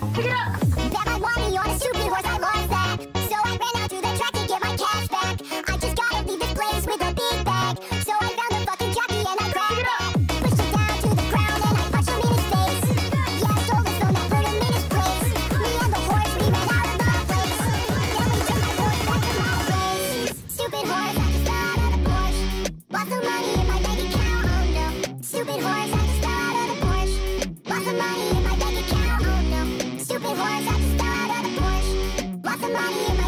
Pick it up! Lost some in my